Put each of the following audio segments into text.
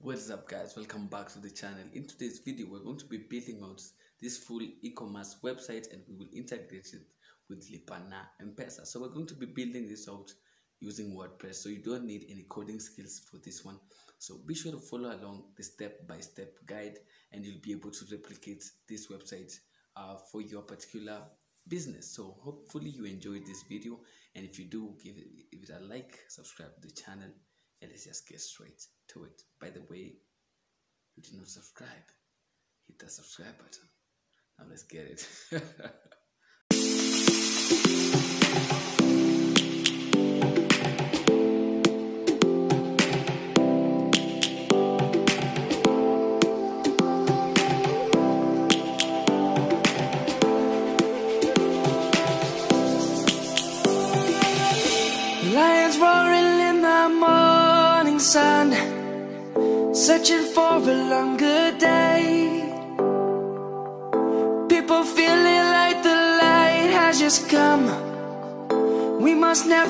What's up guys, welcome back to the channel. In today's video, we're going to be building out this full e-commerce website and we will integrate it with Lipa na M-Pesa. So we're going to be building this out using WordPress. So you don't need any coding skills for this one. So be sure to follow along the step-by-step guide and you'll be able to replicate this website uh, for your particular business. So hopefully you enjoyed this video and if you do, give it, give it a like, subscribe to the channel and let's just get straight to it. By the way, you did not subscribe, hit the subscribe button. Now let's get it.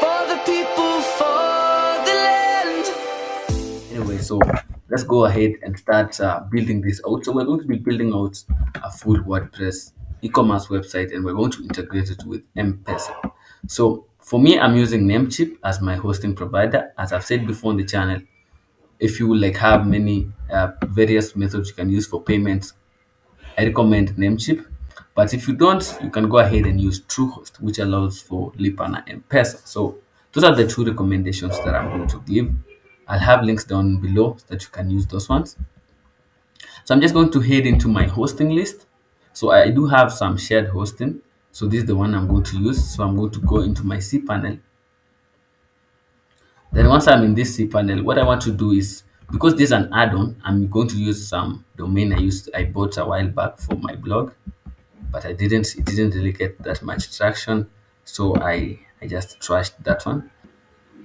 for the people, for the land. anyway, so let's go ahead and start uh, building this out. So we're going to be building out a full WordPress e-commerce website and we're going to integrate it with M-Pesa. So for me, I'm using Namecheap as my hosting provider. As I've said before on the channel, if you like have many uh, various methods you can use for payments, I recommend Namecheap. But if you don't, you can go ahead and use TrueHost, which allows for Lipa na M-Pesa. So those are the two recommendations that I'm going to give. I'll have links down below so that you can use those ones. So I'm just going to head into my hosting list. So I do have some shared hosting. So this is the one I'm going to use. So I'm going to go into my cPanel. Then once I'm in this cPanel, what I want to do is because this is an add-on, I'm going to use some domain I used I bought a while back for my blog, but I didn't it didn't really get that much traction. So I I just trashed that one.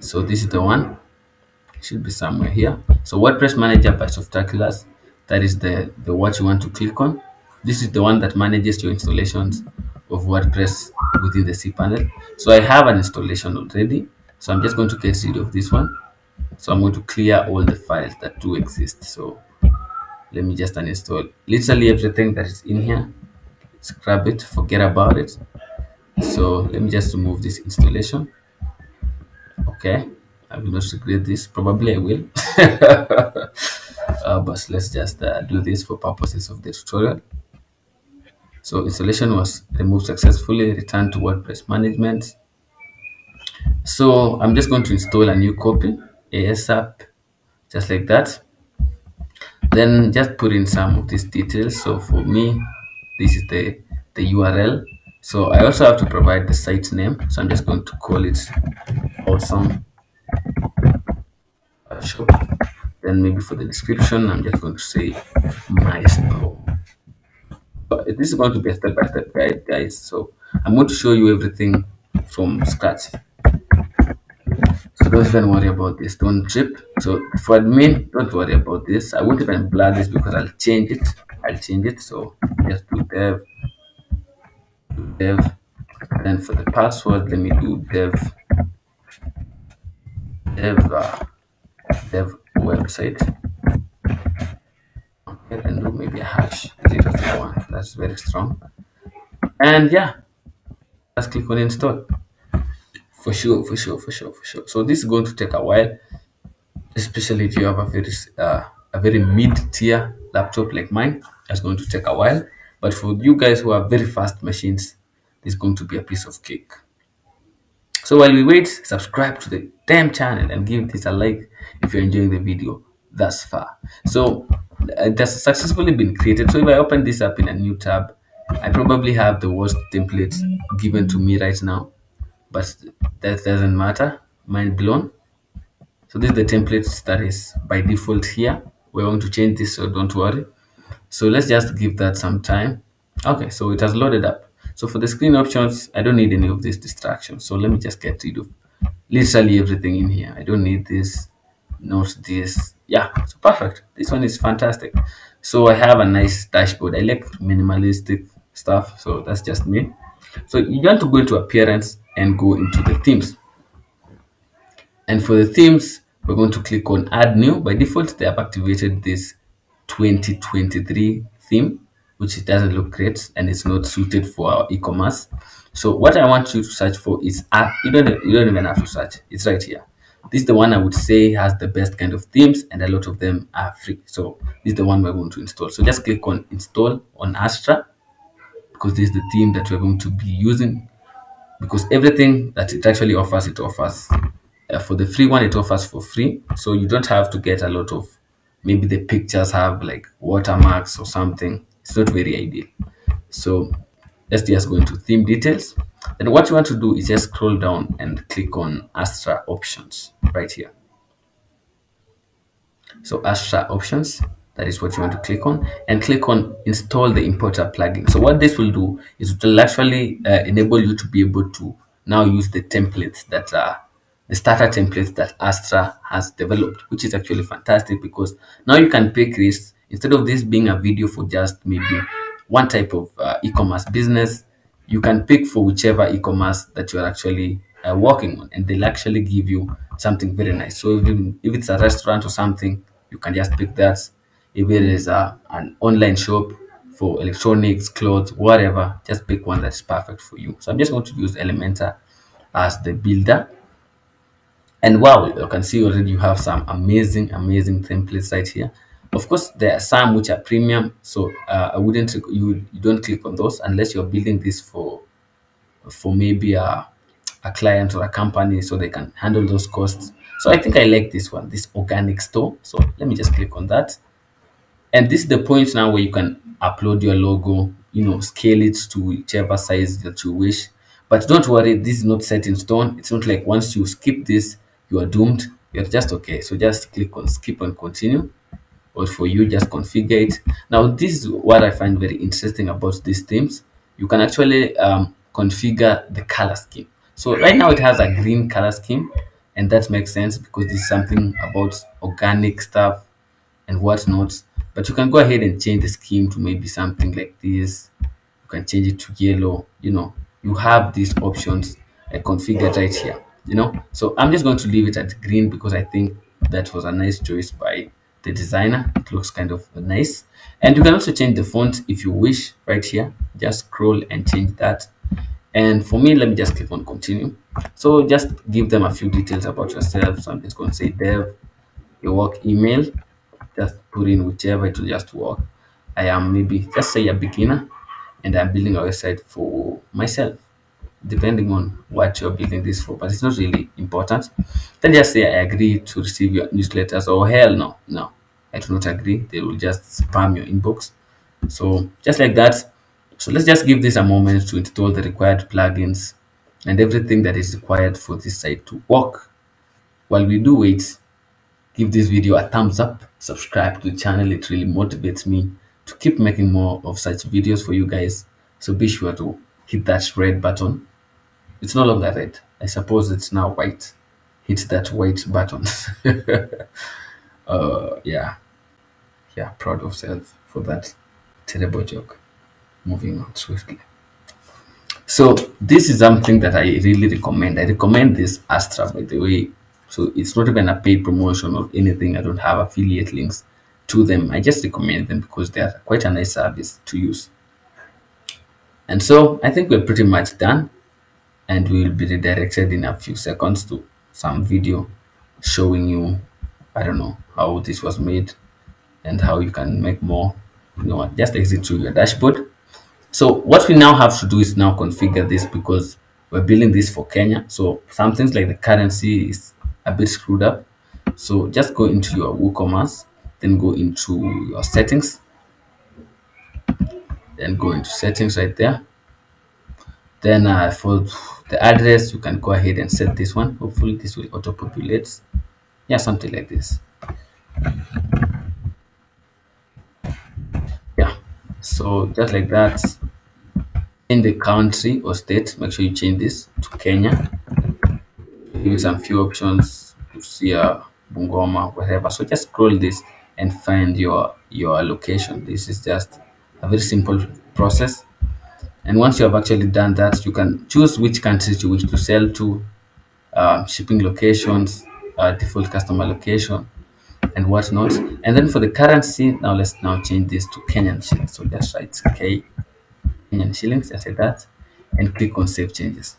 So this is the one. It should be somewhere here. So WordPress Manager by Softaculous. That is the the what you want to click on. This is the one that manages your installations of WordPress within the cPanel. So I have an installation already. So I'm just going to get rid of this one. So I'm going to clear all the files that do exist. So let me just uninstall literally everything that is in here. Scrub it, forget about it. So let me just remove this installation. Okay, I will not regret this. Probably I will. uh, but let's just uh, do this for purposes of the tutorial. So installation was removed successfully. Return to WordPress management. So I'm just going to install a new copy ASAP, just like that. Then just put in some of these details. So for me, this is the the URL. So I also have to provide the site name. So I'm just going to call it awesome uh, shop. Then maybe for the description, I'm just going to say my store. But this is going to be a step-by-step guide, guys. So I'm going to show you everything from scratch. So don't even worry about this. Don't trip. So for admin, don't worry about this. I won't even blur this because I'll change it. I'll change it. So just do dev, dev. Then for the password, let me do dev, dev uh, dev website. Okay and do maybe a hash 001 that's very strong. And yeah let's click on install. For sure for sure for sure for sure. So this is going to take a while especially if you have a very uh, a very mid-tier laptop like mine that's going to take a while but for you guys who are very fast machines this is going to be a piece of cake. So while we wait subscribe to the damn channel and give this a like if you're enjoying the video thus far. So uh, it has successfully been created. So if i open this up in a new tab i probably have the worst template given to me right now but that doesn't matter. Mind blown. So this is the template that is by default here. We're going to change this, so don't worry. So let's just give that some time. Okay, so it has loaded up. So for the screen options, I don't need any of these distractions. So let me just get rid of literally everything in here. I don't need this, not this. Yeah, so perfect. This one is fantastic. So I have a nice dashboard. I like minimalistic stuff. So that's just me. So you want to go into appearance and go into the themes. And for the themes, we're going to click on add new. By default, they have activated this 2023 theme, which it doesn't look great and it's not suited for our e-commerce. So what I want you to search for is app. You don't, you don't even have to search. It's right here. This is the one I would say has the best kind of themes and a lot of them are free. So this is the one we're going to install. So just click on install on Astra because this is the theme that we're going to be using because everything that it actually offers, it offers uh, for the free one it offers for free so you don't have to get a lot of maybe the pictures have like watermarks or something. It's not very ideal. So let's just go into theme details. And what you want to do is just scroll down and click on astra options right here. So astra options that is what you want to click on and click on install the importer plugin. So what this will do is it will actually uh, enable you to be able to now use the templates that are the starter templates that Astra has developed, which is actually fantastic because now you can pick this instead of this being a video for just maybe one type of uh, e-commerce business, you can pick for whichever e-commerce that you're actually uh, working on, and they'll actually give you something very nice. So if, if it's a restaurant or something, you can just pick that. If it is a, an online shop for electronics, clothes, whatever, just pick one that's perfect for you. So I'm just going to use Elementor as the builder and wow you can see already you have some amazing amazing templates right here. Of course there are some which are premium so uh, i wouldn't you, you don't click on those unless you're building this for for maybe a, a client or a company so they can handle those costs. So i think i like this one this organic store. So let me just click on that. And this is the point now where you can upload your logo you know scale it to whichever size that you wish. But don't worry this is not set in stone. It's not like once you skip this you are doomed you're just okay. So just click on skip and continue. Or for you just configure it. Now this is what i find very interesting about these themes. You can actually um, configure the color scheme. So right now it has a green color scheme and that makes sense because this is something about organic stuff and whatnot. But you can go ahead and change the scheme to maybe something like this. You can change it to yellow you know. You have these options. Configured right here you know? So i'm just going to leave it at green because i think that was a nice choice by the designer. It looks kind of nice. And you can also change the font if you wish right here. Just scroll and change that. And for me let me just click on continue. So just give them a few details about yourself. So i'm just going to say dev your work email. Just put in whichever it will just work. I am maybe just say a beginner and i'm building a website for myself depending on what you're building this for, but it's not really important. Then just say I agree to receive your newsletters or hell no, no, I do not agree. They will just spam your inbox. So just like that. So let's just give this a moment to install the required plugins and everything that is required for this site to work. While we do it, give this video a thumbs up, subscribe to the channel. It really motivates me to keep making more of such videos for you guys. So be sure to hit that red button it's no longer red. I suppose it's now white. Hit that white button. uh, yeah. Yeah, proud of self for that terrible joke. Moving on swiftly. So this is something that I really recommend. I recommend this Astra, by the way. So it's not even a paid promotion or anything. I don't have affiliate links to them. I just recommend them because they are quite a nice service to use. And so I think we're pretty much done and we will be redirected in a few seconds to some video showing you, I don't know, how this was made and how you can make more. You know what, just exit to your dashboard. So what we now have to do is now configure this because we're building this for Kenya. So some things like the currency is a bit screwed up. So just go into your WooCommerce, then go into your settings, then go into settings right there. Then uh, for the address, you can go ahead and set this one. Hopefully this will auto-populate. Yeah, something like this. Yeah, so just like that. In the country or state, make sure you change this to Kenya. Give you some few options to see uh, Bungoma, whatever. So just scroll this and find your your location. This is just a very simple process. And once you have actually done that, you can choose which countries you wish to sell to, uh, shipping locations, uh, default customer location, and whatnot. And then for the currency, now let's now change this to Kenyan shillings. So just write K Kenyan shillings, just like that, and click on Save Changes.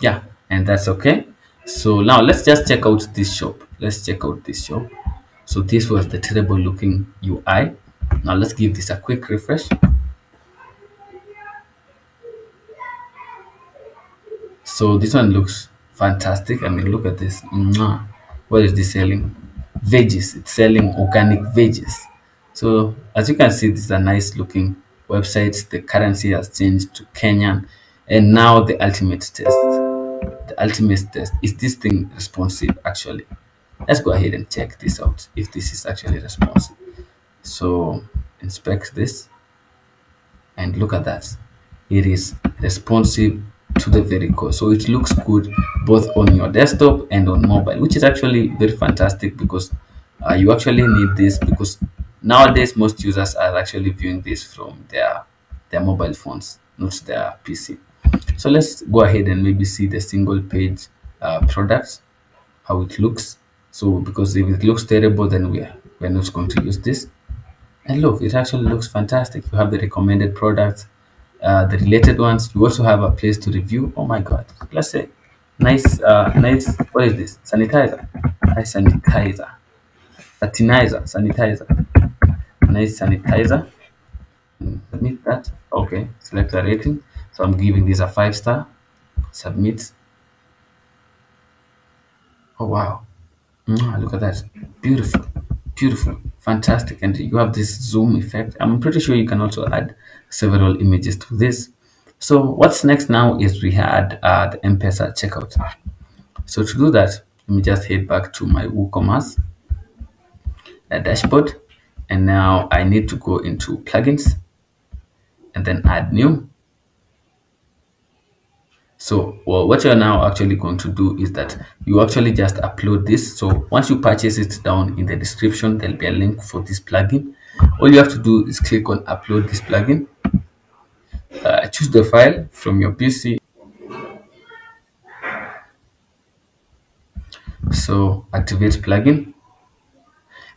Yeah, and that's okay. So now let's just check out this shop. Let's check out this shop. So this was the terrible looking UI. Now let's give this a quick refresh. So this one looks fantastic. I mean, look at this. Mwah. What is this selling? Veggies. It's selling organic veggies. So as you can see, this is a nice looking website. The currency has changed to Kenyan. And now the ultimate test. The ultimate test. Is this thing responsive actually? Let's go ahead and check this out if this is actually responsive. So inspect this and look at that. It is responsive to the very core. So it looks good both on your desktop and on mobile, which is actually very fantastic because uh, you actually need this because nowadays most users are actually viewing this from their their mobile phones, not their PC. So let's go ahead and maybe see the single page uh, products, how it looks. So because if it looks terrible, then we are, we're not going to use this. And look, it actually looks fantastic. You have the recommended products, uh, the related ones. You also have a place to review. Oh my God. Let's say nice, uh, nice, what is this? Sanitizer. Nice sanitizer. Sanitizer, sanitizer. Nice sanitizer. Mm, Submit that. Okay. Select a rating. So I'm giving this a five star. Submit. Oh wow. Mm, look at that. Beautiful. Beautiful. Fantastic. And you have this zoom effect. I'm pretty sure you can also add several images to this. So what's next now is we had uh, the M-Pesa checkout. So to do that, let me just head back to my WooCommerce uh, dashboard. And now I need to go into plugins and then add new. So well, what you're now actually going to do is that you actually just upload this. So once you purchase it down in the description, there'll be a link for this plugin. All you have to do is click on upload this plugin. Uh, choose the file from your PC. So activate plugin.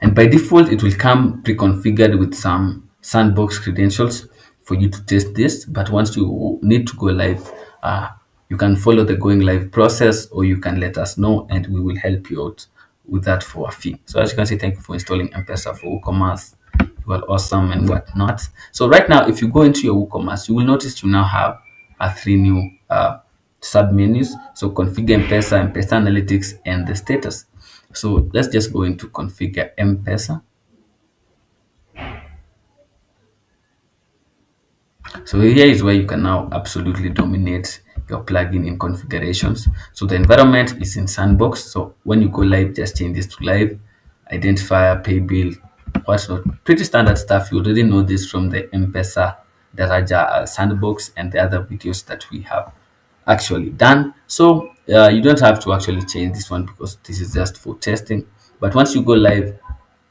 And by default, it will come pre-configured with some sandbox credentials for you to test this. But once you need to go live, uh, you can follow the going live process or you can let us know and we will help you out with that for a fee. So as you can see, thank you for installing M-Pesa for WooCommerce. You are awesome and whatnot. So right now, if you go into your WooCommerce, you will notice you now have uh, three new uh, sub menus. So configure M-Pesa, M-Pesa Analytics, and the status. So let's just go into configure M-Pesa. So here is where you can now absolutely dominate your plugin in configurations. So the environment is in sandbox. So when you go live, just change this to live, identifier, pay bill, what's not. Pretty standard stuff. You already know this from the M-Pesa Daraja uh, sandbox and the other videos that we have actually done. So uh, you don't have to actually change this one because this is just for testing. But once you go live,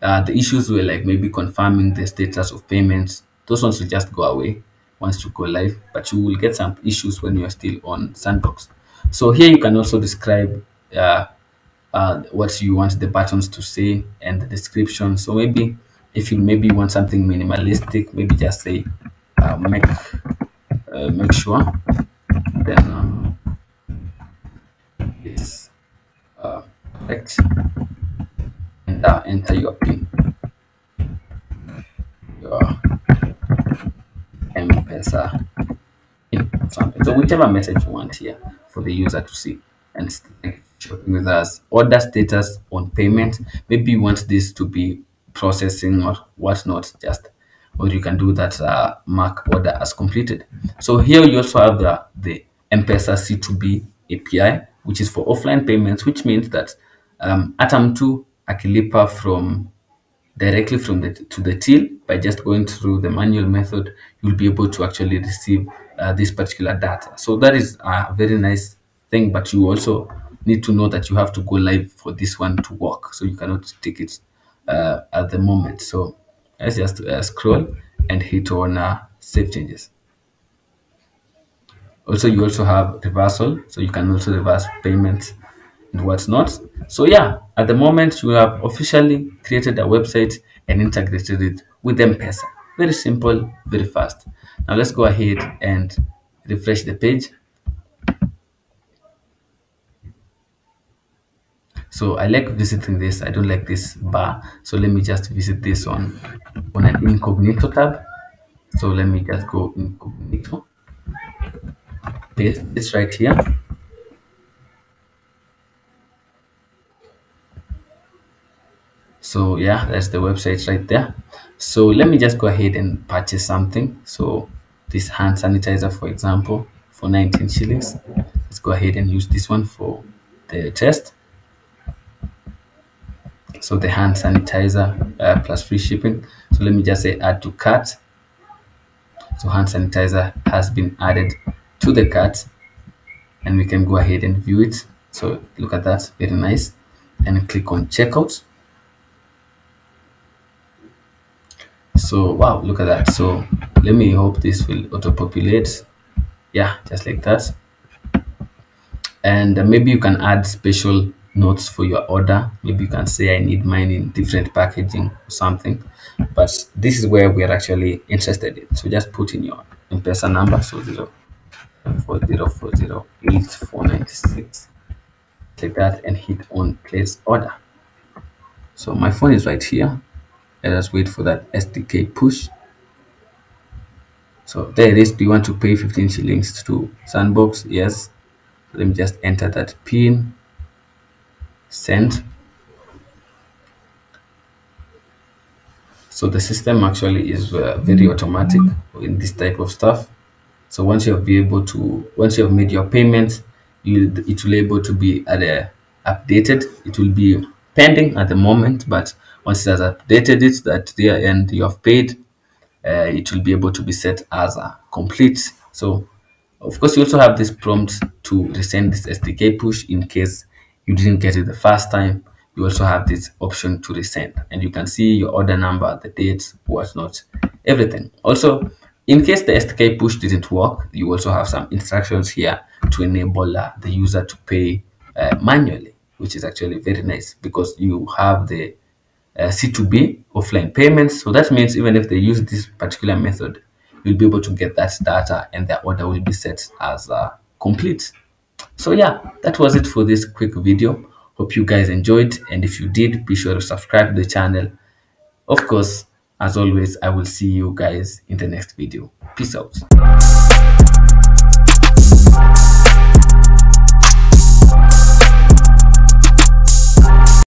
uh, the issues were like maybe confirming the status of payments. Those ones will just go away once you go live, but you will get some issues when you're still on Sandbox. so here you can also describe uh, uh, what you want the buttons to say and the description. So maybe if you maybe want something minimalistic maybe just say uh, make uh, make sure. Then um, it's uh, correct and uh, enter your pin M-Pesa in something. So whichever message you want here for the user to see and shopping with us. Order status on payment. Maybe you want this to be processing or whatnot. Just or you can do that uh, mark order as completed. So here you also have the the M-Pesa C2B API, which is for offline payments, which means that um, Atom 2 akilipa from directly from the to the till. By just going through the manual method you'll be able to actually receive uh, this particular data. So that is a very nice thing but you also need to know that you have to go live for this one to work. So you cannot take it uh, at the moment. So let's just uh, scroll and hit on uh, save changes. Also you also have reversal. So you can also reverse payments and what's not. So yeah, at the moment you have officially created a website and integrated it with M-Pesa. Very simple, very fast. Now let's go ahead and refresh the page. So I like visiting this. I don't like this bar. So let me just visit this on on an incognito tab. So let me just go incognito. Paste this right here. So yeah that's the website right there. So let me just go ahead and purchase something. So this hand sanitizer for example for 19 shillings. Let's go ahead and use this one for the test so the hand sanitizer uh, plus free shipping. So let me just say add to cart. So hand sanitizer has been added to the cart and we can go ahead and view it. So look at that very nice. And click on checkout so wow look at that. So let me hope this will auto populate yeah just like that. And maybe you can add special notes for your order. Maybe you can say i need mine in different packaging or something. But this is where we're actually interested in. So just put in your m-pesa number so zero four zero four zero eight four nine six. Like that and hit on place order. So my phone is right here let us wait for that STK push. So there it is. Do you want to pay 15 shillings to Sandbox? Yes. Let me just enter that pin. Send. So the system actually is uh, very automatic in this type of stuff. So once you have be able to, once you have made your payment, you it will able to be a, updated. It will be pending at the moment, but once it has updated it that there and you have paid, uh, it will be able to be set as a complete. So of course, you also have this prompt to resend this STK push in case you didn't get it the first time. You also have this option to resend, and you can see your order number, the dates, whatnot, everything. Also, in case the STK push didn't work, you also have some instructions here to enable uh, the user to pay uh, manually, which is actually very nice because you have the uh, C2B offline payments. So that means even if they use this particular method, you'll be able to get that data and their order will be set as uh, complete. So yeah, that was it for this quick video. Hope you guys enjoyed. And if you did, be sure to subscribe to the channel. Of course, as always, I will see you guys in the next video. Peace out.